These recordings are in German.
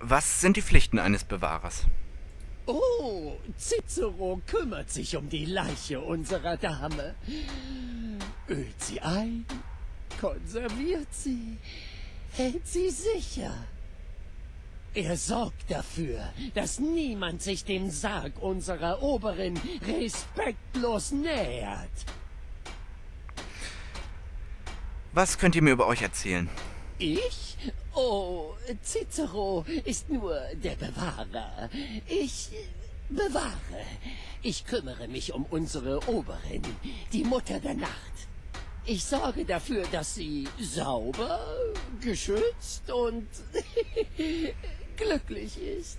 Was sind die Pflichten eines Bewahrers? Oh, Cicero kümmert sich um die Leiche unserer Dame. Ölt sie ein, konserviert sie, hält sie sicher. Er sorgt dafür, dass niemand sich dem Sarg unserer Oberin respektlos nähert. Was könnt ihr mir über euch erzählen? Ich? Oh, Cicero ist nur der Bewahrer. Ich bewahre. Ich kümmere mich um unsere Oberin, die Mutter der Nacht. Ich sorge dafür, dass sie sauber, geschützt und glücklich ist.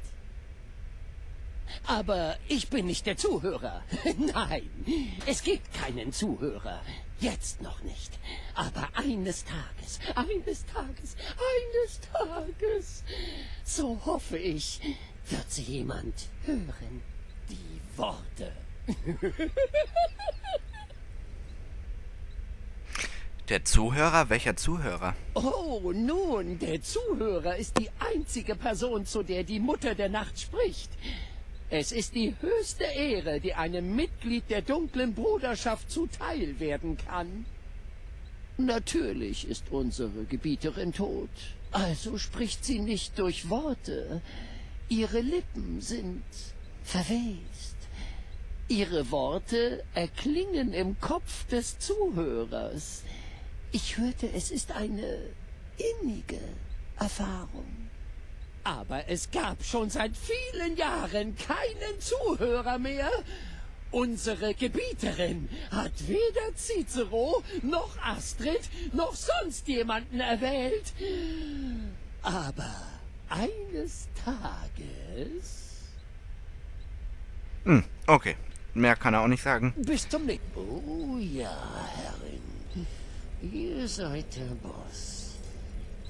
Aber ich bin nicht der Zuhörer. Nein, es gibt keinen Zuhörer. Jetzt noch nicht. Aber eines Tages, eines Tages, eines Tages, so hoffe ich, wird sie jemand hören. Die Worte. Der Zuhörer? Welcher Zuhörer? Oh, nun, der Zuhörer ist die einzige Person, zu der die Mutter der Nacht spricht. Es ist die höchste Ehre, die einem Mitglied der dunklen Bruderschaft zuteil werden kann. Natürlich ist unsere Gebieterin tot, also spricht sie nicht durch Worte. Ihre Lippen sind verwest. Ihre Worte erklingen im Kopf des Zuhörers. Ich hörte, es ist eine innige Erfahrung. Aber es gab schon seit vielen Jahren keinen Zuhörer mehr. Unsere Gebieterin hat weder Cicero noch Astrid noch sonst jemanden erwählt. Aber eines Tages... Hm, okay. Mehr kann er auch nicht sagen. Bis zum nächsten Oh ja, Herrin. Ihr seid der Boss.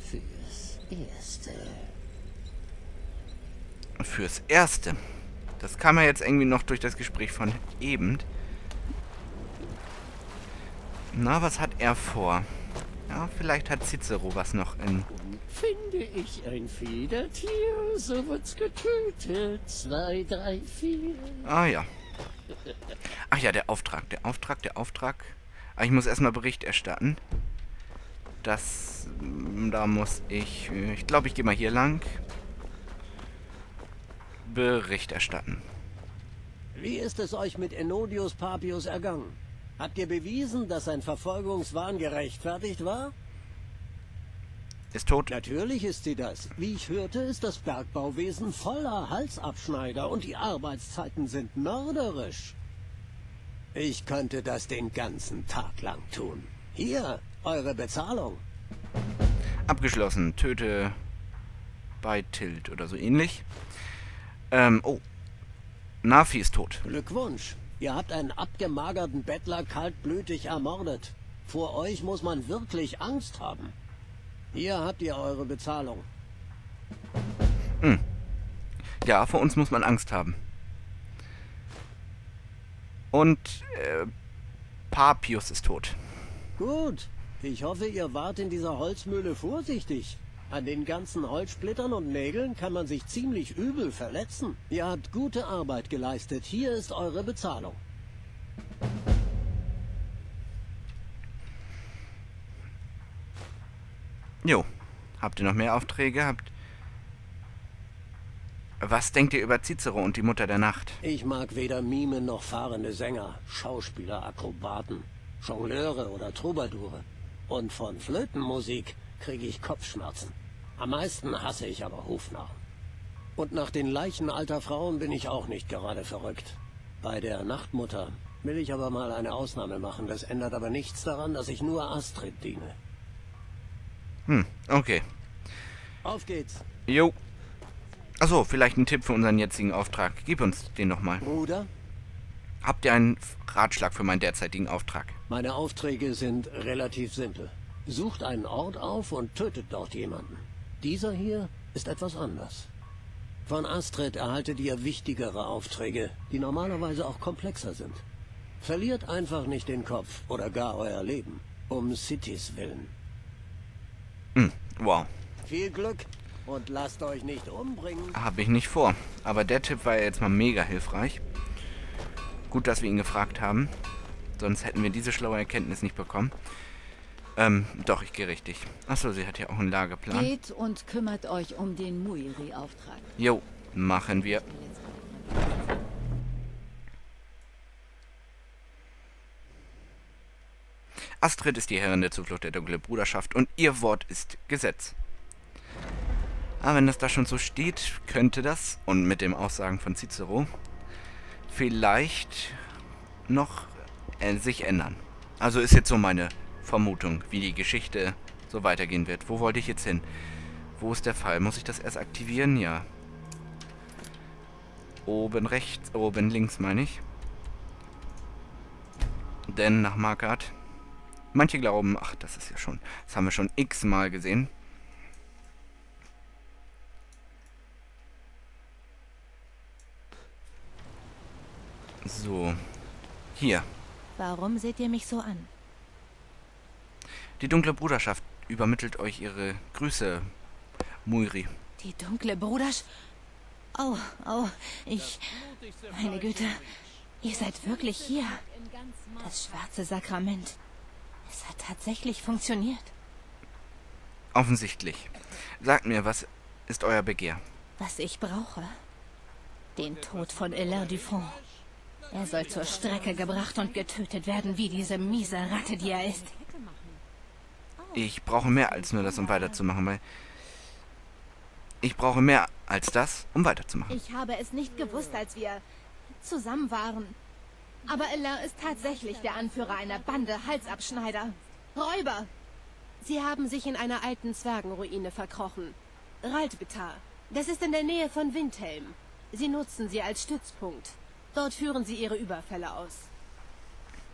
Fürs Erste fürs Erste. Das kam ja jetzt irgendwie noch durch das Gespräch von eben. Na, was hat er vor? Ja, vielleicht hat Cicero was noch in... Finde ich ein Federtier, so wird's getötet. Zwei, drei, vier. Ah ja. Ach ja, der Auftrag, der Auftrag, der Auftrag. Ah, ich muss erstmal Bericht erstatten. Das... Da muss ich... Ich glaube, ich gehe mal hier lang. Bericht erstatten. Wie ist es euch mit Enodius Papius ergangen? Habt ihr bewiesen, dass sein Verfolgungswahn gerechtfertigt war? Ist tot. Natürlich ist sie das. Wie ich hörte, ist das Bergbauwesen voller Halsabschneider und die Arbeitszeiten sind mörderisch. Ich könnte das den ganzen Tag lang tun. Hier, eure Bezahlung. Abgeschlossen. Töte bei Tilt oder so ähnlich. Ähm, oh. Nafi ist tot. Glückwunsch. Ihr habt einen abgemagerten Bettler kaltblütig ermordet. Vor euch muss man wirklich Angst haben. Hier habt ihr eure Bezahlung. Hm. Ja, vor uns muss man Angst haben. Und äh, Papius ist tot. Gut. Ich hoffe, ihr wart in dieser Holzmühle vorsichtig. An den ganzen Holzsplittern und Nägeln kann man sich ziemlich übel verletzen. Ihr habt gute Arbeit geleistet. Hier ist eure Bezahlung. Jo. Habt ihr noch mehr Aufträge? Habt... Was denkt ihr über Cicero und die Mutter der Nacht? Ich mag weder Mime noch fahrende Sänger, Schauspieler, Akrobaten, Jongleure oder Troubadoure. Und von Flötenmusik kriege ich Kopfschmerzen. Am meisten hasse ich aber Hofnarren. Und nach den Leichen alter Frauen bin ich auch nicht gerade verrückt. Bei der Nachtmutter will ich aber mal eine Ausnahme machen. Das ändert aber nichts daran, dass ich nur Astrid diene. Hm, okay. Auf geht's. Jo. Achso, vielleicht ein Tipp für unseren jetzigen Auftrag. Gib uns den nochmal. Bruder? Habt ihr einen Ratschlag für meinen derzeitigen Auftrag? Meine Aufträge sind relativ simpel. Sucht einen Ort auf und tötet dort jemanden. Dieser hier ist etwas anders. Von Astrid erhaltet ihr wichtigere Aufträge, die normalerweise auch komplexer sind. Verliert einfach nicht den Kopf oder gar euer Leben. Um Cities willen. Hm, wow. Viel Glück Und lasst euch nicht umbringen. Habe ich nicht vor. Aber der Tipp war ja jetzt mal mega hilfreich. Gut, dass wir ihn gefragt haben. Sonst hätten wir diese schlaue Erkenntnis nicht bekommen. Ähm, doch, ich gehe richtig. Achso, sie hat ja auch einen Lageplan. Geht und kümmert euch um den Muiri-Auftrag. Jo, machen wir. Astrid ist die Herrin der Zuflucht der dunklen Bruderschaft und ihr Wort ist Gesetz. Aber wenn das da schon so steht, könnte das, und mit dem Aussagen von Cicero, vielleicht noch äh, sich ändern. Also ist jetzt so meine Vermutung, wie die Geschichte so weitergehen wird. Wo wollte ich jetzt hin? Wo ist der Fall? Muss ich das erst aktivieren? Ja. Oben rechts, oben links meine ich. Denn nach Markart. Manche glauben, ach, das ist ja schon, das haben wir schon x-mal gesehen. So. Hier. Warum seht ihr mich so an? Die dunkle Bruderschaft übermittelt euch ihre Grüße, Muiri. Die dunkle Bruderschaft? Oh, oh, ich... Meine Güte, ihr seid wirklich hier. Das schwarze Sakrament. Es hat tatsächlich funktioniert. Offensichtlich. Sagt mir, was ist euer Begehr? Was ich brauche? Den Tod von Alain Dufont. Er soll zur Strecke gebracht und getötet werden, wie diese miese Ratte, die er ist. Ich brauche mehr als nur das, um weiterzumachen, weil... Ich brauche mehr als das, um weiterzumachen. Ich habe es nicht gewusst, als wir zusammen waren. Aber Alain ist tatsächlich der Anführer einer Bande Halsabschneider. Räuber! Sie haben sich in einer alten Zwergenruine verkrochen. Raldbitar. Das ist in der Nähe von Windhelm. Sie nutzen sie als Stützpunkt. Dort führen sie ihre Überfälle aus.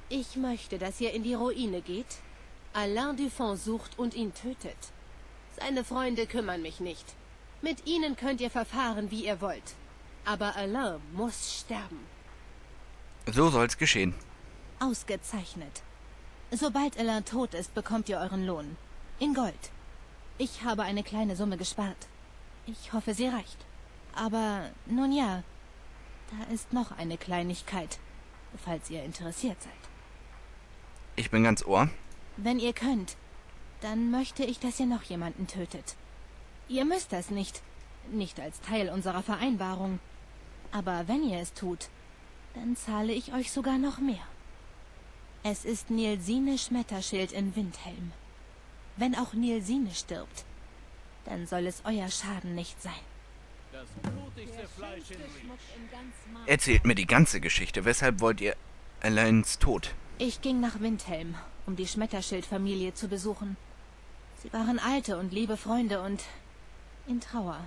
Ich möchte, dass ihr in die Ruine geht, Alain Dufont sucht und ihn tötet. Seine Freunde kümmern mich nicht. Mit ihnen könnt ihr verfahren, wie ihr wollt. Aber Alain muss sterben. So soll's geschehen. Ausgezeichnet. Sobald Alain tot ist, bekommt ihr euren Lohn. In Gold. Ich habe eine kleine Summe gespart. Ich hoffe, sie reicht. Aber, nun ja, da ist noch eine Kleinigkeit, falls ihr interessiert seid. Ich bin ganz Ohr. Wenn ihr könnt, dann möchte ich, dass ihr noch jemanden tötet. Ihr müsst das nicht. Nicht als Teil unserer Vereinbarung. Aber wenn ihr es tut, dann zahle ich euch sogar noch mehr. Es ist Nilsine Schmetterschild in Windhelm. Wenn auch Nilsine stirbt, dann soll es euer Schaden nicht sein. Erzählt mir die ganze Geschichte. Weshalb wollt ihr Alains Tod? Ich ging nach Windhelm, um die Schmetterschild-Familie zu besuchen. Sie waren alte und liebe Freunde und in Trauer.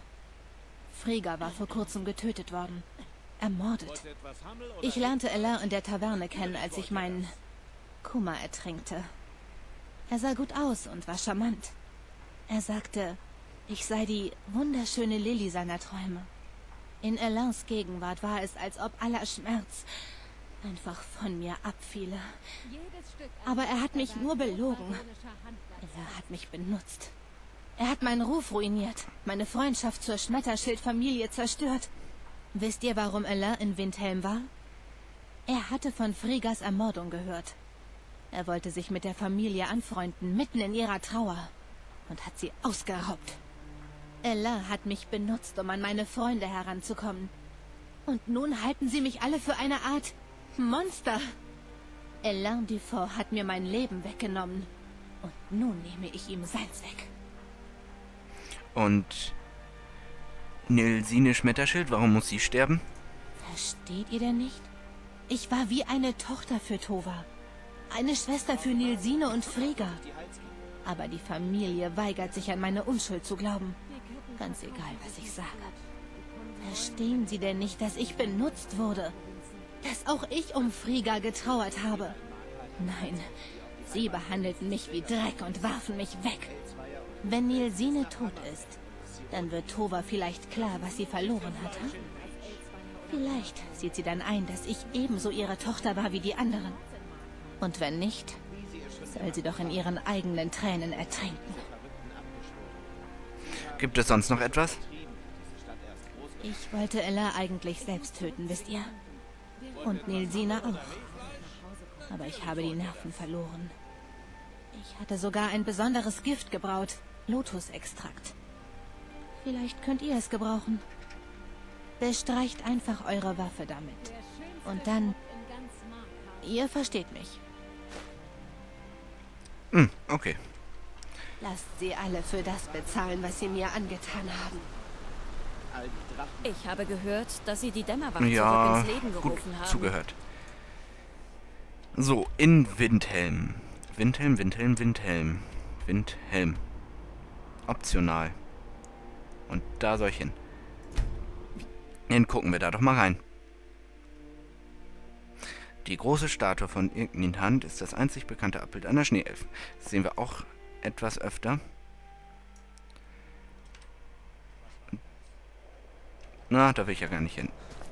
Frigga war vor kurzem getötet worden. Ermordet. Ich lernte Alain in der Taverne kennen, als ich meinen Kummer ertränkte. Er sah gut aus und war charmant. Er sagte, ich sei die wunderschöne Lilly seiner Träume. In Alains Gegenwart war es, als ob aller Schmerz einfach von mir abfiele. Aber er hat mich nur belogen. Er hat mich benutzt. Er hat meinen Ruf ruiniert, meine Freundschaft zur Schmetterschild-Familie zerstört. Wisst ihr, warum Alain in Windhelm war? Er hatte von Friggas Ermordung gehört. Er wollte sich mit der Familie anfreunden, mitten in ihrer Trauer, und hat sie ausgeraubt. Alain hat mich benutzt, um an meine Freunde heranzukommen. Und nun halten sie mich alle für eine Art Monster. Alain Dufort hat mir mein Leben weggenommen. Und nun nehme ich ihm seins weg. Und Nilsine Schmetterschild, warum muss sie sterben? Versteht ihr denn nicht? Ich war wie eine Tochter für Tova. Eine Schwester für Nilsine und Frigga. Aber die Familie weigert sich an meine Unschuld zu glauben. Ganz egal, was ich sage. Verstehen Sie denn nicht, dass ich benutzt wurde? Dass auch ich um Frigga getrauert habe? Nein, Sie behandelten mich wie Dreck und warfen mich weg. Wenn Nilsine tot ist, dann wird Tova vielleicht klar, was sie verloren hat. Hm? Vielleicht sieht sie dann ein, dass ich ebenso ihre Tochter war wie die anderen. Und wenn nicht, soll sie doch in ihren eigenen Tränen ertränken. Gibt es sonst noch etwas? Ich wollte Ella eigentlich selbst töten, wisst ihr? Und Nilsina auch. Aber ich habe die Nerven verloren. Ich hatte sogar ein besonderes Gift gebraut. Lotusextrakt. Vielleicht könnt ihr es gebrauchen. Bestreicht einfach eure Waffe damit. Und dann... Ihr versteht mich. Hm, okay. Lasst sie alle für das bezahlen, was sie mir angetan haben. Ich habe gehört, dass sie die Dämmerwacht Ja, ins Leben gut gerufen haben. zugehört. So, in Windhelm. Windhelm, Windhelm, Windhelm. Windhelm. Optional. Und da soll ich hin. Dann gucken wir da doch mal rein. Die große Statue von Irknin Hand ist das einzig bekannte Abbild einer Schneeelfen. Das sehen wir auch etwas öfter. Na, da will ich ja gar nicht hin.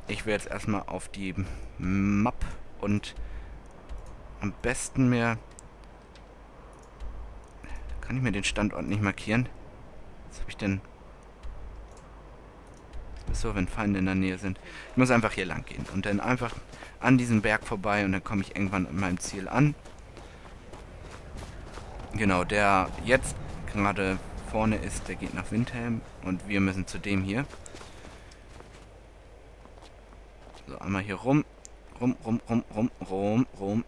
Ich will jetzt erstmal auf die Map und am besten mehr... Kann ich mir den Standort nicht markieren? Was habe ich denn... So, wenn Feinde in der Nähe sind. Ich muss einfach hier lang gehen und dann einfach an diesem Berg vorbei und dann komme ich irgendwann an meinem Ziel an. Genau, der jetzt gerade vorne ist, der geht nach Windhelm und wir müssen zu dem hier. So, einmal hier rum. Rum, rum, rum, rum, rum, rum.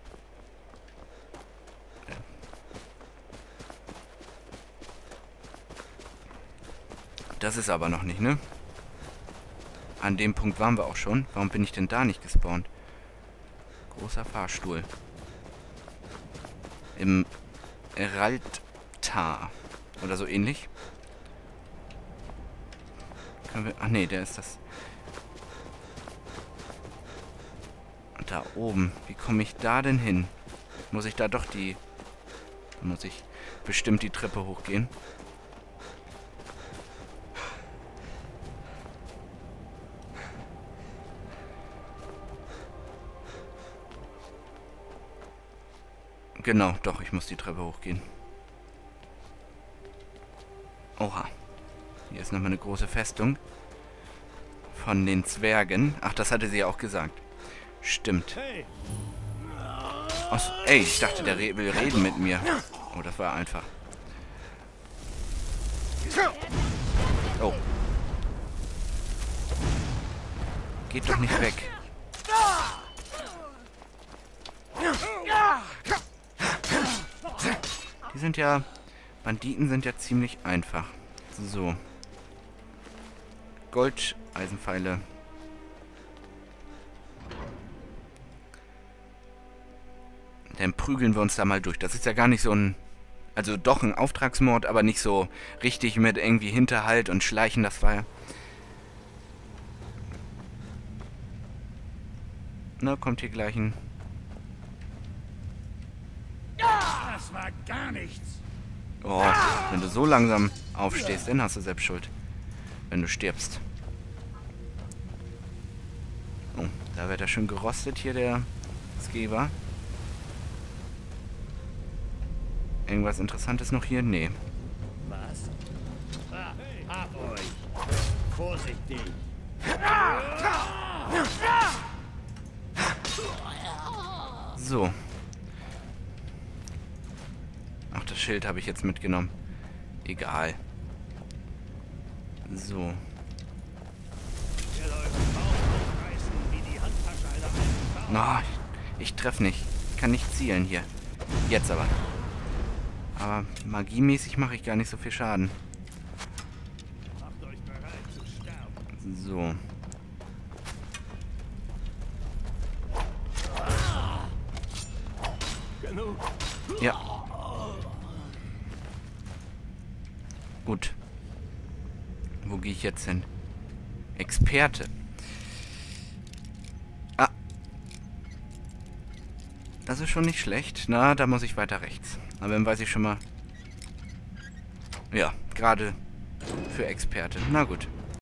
Das ist aber noch nicht, ne? An dem Punkt waren wir auch schon. Warum bin ich denn da nicht gespawnt? Großer Fahrstuhl. Im Eraltar. Oder so ähnlich. Können wir... Ach nee, der ist das... Da oben. Wie komme ich da denn hin? Muss ich da doch die... Muss ich bestimmt die Treppe hochgehen. Genau, doch, ich muss die Treppe hochgehen. Oha. Hier ist nochmal eine große Festung. Von den Zwergen. Ach, das hatte sie ja auch gesagt. Stimmt. Ach, ey, ich dachte, der re will reden mit mir. Oh, das war einfach. Oh. Geht doch nicht weg. Die sind ja... Banditen sind ja ziemlich einfach. So. Gold, Eisenpfeile. Dann prügeln wir uns da mal durch. Das ist ja gar nicht so ein... Also doch ein Auftragsmord, aber nicht so richtig mit irgendwie Hinterhalt und Schleichen. Das war ja... Na, kommt hier gleich ein... Das war gar nichts. Oh, wenn du so langsam aufstehst, dann hast du selbst Schuld. Wenn du stirbst. Oh, da wird er schön gerostet hier, der Skewer. Irgendwas Interessantes noch hier? Nee. Was? Ah, hab euch. Vorsichtig. So. Ach, das Schild habe ich jetzt mitgenommen. Egal. So. Na, ich, ich treffe nicht. Ich kann nicht zielen hier. Jetzt aber. Aber magiemäßig mache ich gar nicht so viel Schaden. So. Ja. Gut. Wo gehe ich jetzt hin? Experte. Ah. Das ist schon nicht schlecht. Na, da muss ich weiter rechts. Aber dann weiß ich schon mal... Ja, gerade für Experte. Na gut.